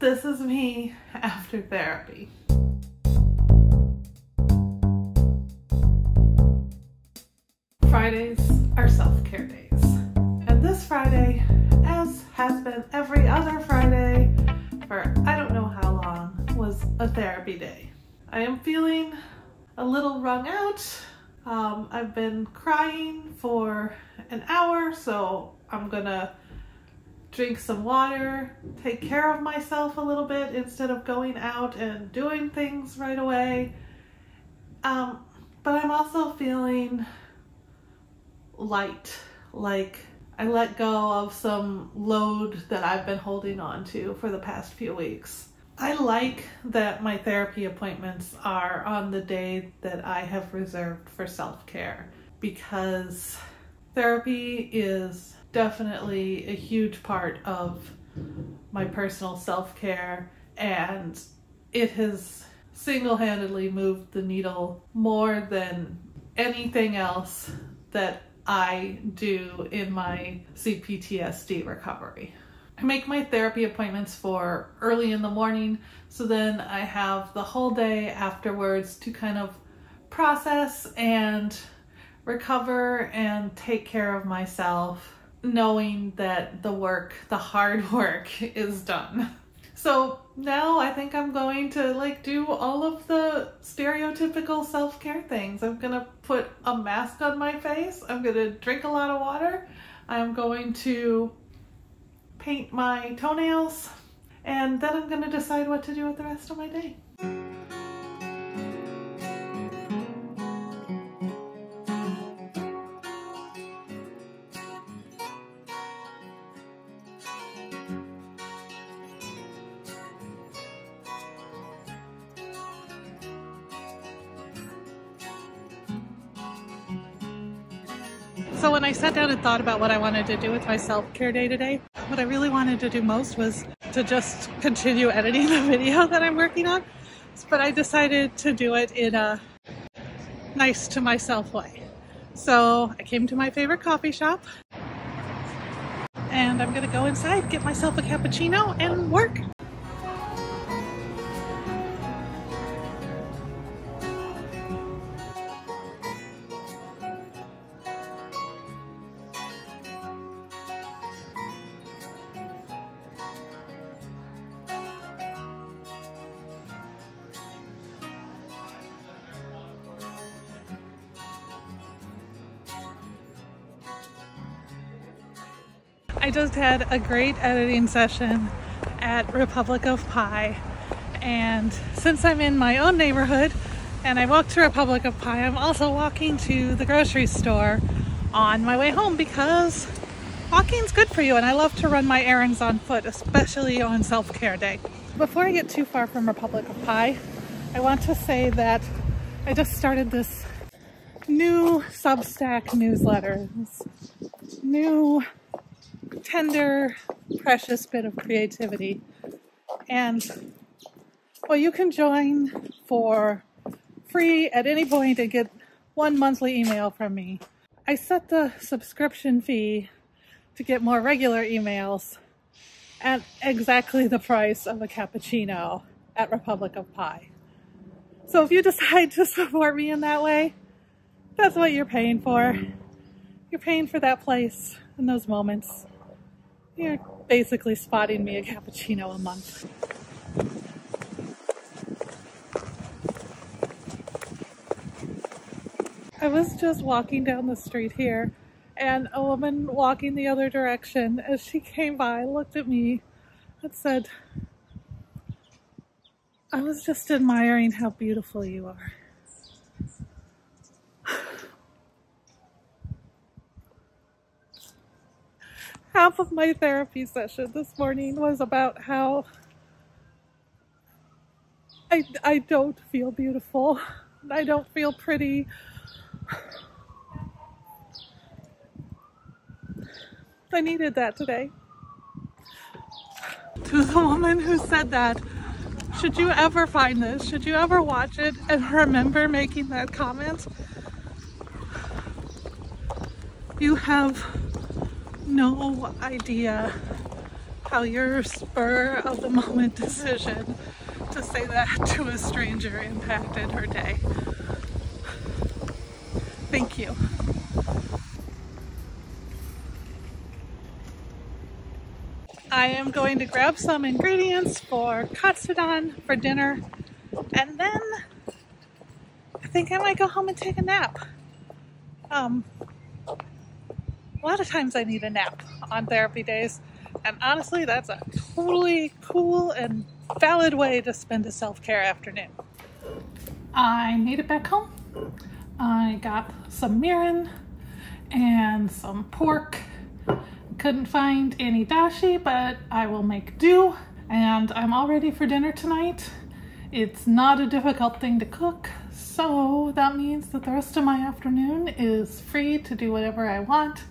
This is me after therapy. Fridays are self-care days. And this Friday, as has been every other Friday for I don't know how long, was a therapy day. I am feeling a little wrung out. Um, I've been crying for an hour, so I'm gonna drink some water, take care of myself a little bit instead of going out and doing things right away. Um, but I'm also feeling light, like I let go of some load that I've been holding on to for the past few weeks. I like that my therapy appointments are on the day that I have reserved for self care because therapy is definitely a huge part of my personal self care, and it has single handedly moved the needle more than anything else that I do in my CPTSD recovery. I make my therapy appointments for early in the morning, so then I have the whole day afterwards to kind of process and recover and take care of myself, knowing that the work, the hard work, is done. So now I think I'm going to like do all of the stereotypical self-care things. I'm gonna put a mask on my face. I'm gonna drink a lot of water. I'm going to paint my toenails and then I'm gonna decide what to do with the rest of my day. So when I sat down and thought about what I wanted to do with my self-care day today, what I really wanted to do most was to just continue editing the video that I'm working on. But I decided to do it in a nice to myself way. So I came to my favorite coffee shop and I'm gonna go inside, get myself a cappuccino and work. I just had a great editing session at Republic of Pie. And since I'm in my own neighborhood and I walk to Republic of Pie, I'm also walking to the grocery store on my way home because walking's good for you and I love to run my errands on foot, especially on self-care day. Before I get too far from Republic of Pie, I want to say that I just started this new Substack newsletter, new tender, precious bit of creativity. And well, you can join for free at any point and get one monthly email from me. I set the subscription fee to get more regular emails at exactly the price of a cappuccino at Republic of Pie. So if you decide to support me in that way, that's what you're paying for. You're paying for that place and those moments. You're basically spotting me a cappuccino a month. I was just walking down the street here and a woman walking the other direction as she came by looked at me and said, I was just admiring how beautiful you are. Half of my therapy session this morning was about how I, I don't feel beautiful. I don't feel pretty. I needed that today. To the woman who said that, should you ever find this, should you ever watch it and remember making that comment, you have no idea how your spur of the moment decision to say that to a stranger impacted her day. Thank you. I am going to grab some ingredients for katsudon for dinner and then I think I might go home and take a nap. Um, lot of times I need a nap on therapy days and honestly that's a totally cool and valid way to spend a self-care afternoon. I made it back home. I got some mirin and some pork couldn't find any dashi, but I will make do. And I'm all ready for dinner tonight. It's not a difficult thing to cook, so that means that the rest of my afternoon is free to do whatever I want.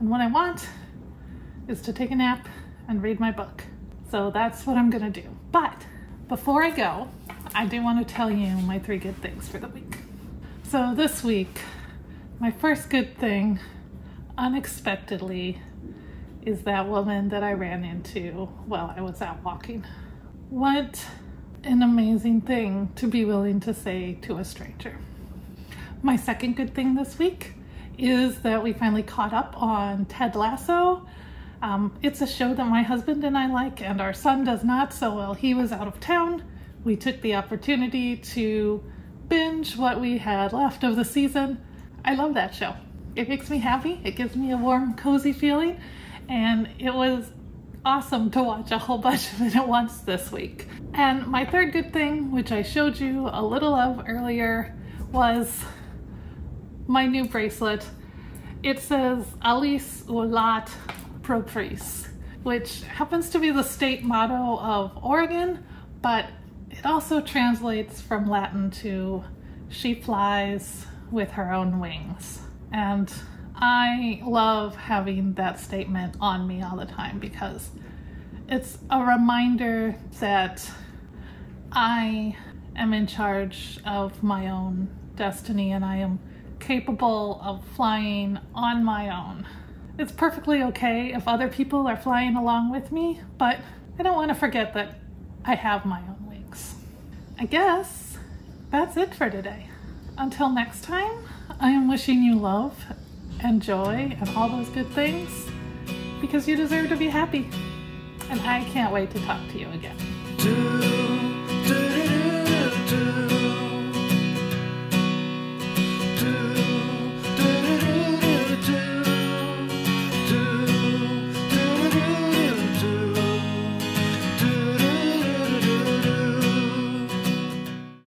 And what I want is to take a nap and read my book. So that's what I'm gonna do. But before I go, I do want to tell you my three good things for the week. So this week, my first good thing, unexpectedly, is that woman that I ran into while I was out walking. What an amazing thing to be willing to say to a stranger. My second good thing this week is that we finally caught up on Ted Lasso. Um, it's a show that my husband and I like, and our son does not. So while he was out of town, we took the opportunity to binge what we had left of the season. I love that show. It makes me happy. It gives me a warm, cozy feeling and it was awesome to watch a whole bunch of it at once this week. And my third good thing, which I showed you a little of earlier, was my new bracelet. It says Alis volat propriis, which happens to be the state motto of Oregon, but it also translates from Latin to she flies with her own wings. And I love having that statement on me all the time because it's a reminder that I am in charge of my own destiny and I am capable of flying on my own. It's perfectly okay if other people are flying along with me, but I don't want to forget that I have my own wings. I guess that's it for today. Until next time, I am wishing you love and joy and all those good things because you deserve to be happy. And I can't wait to talk to you again.